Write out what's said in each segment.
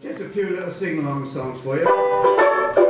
Just a few little sing-along songs for you.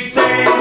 take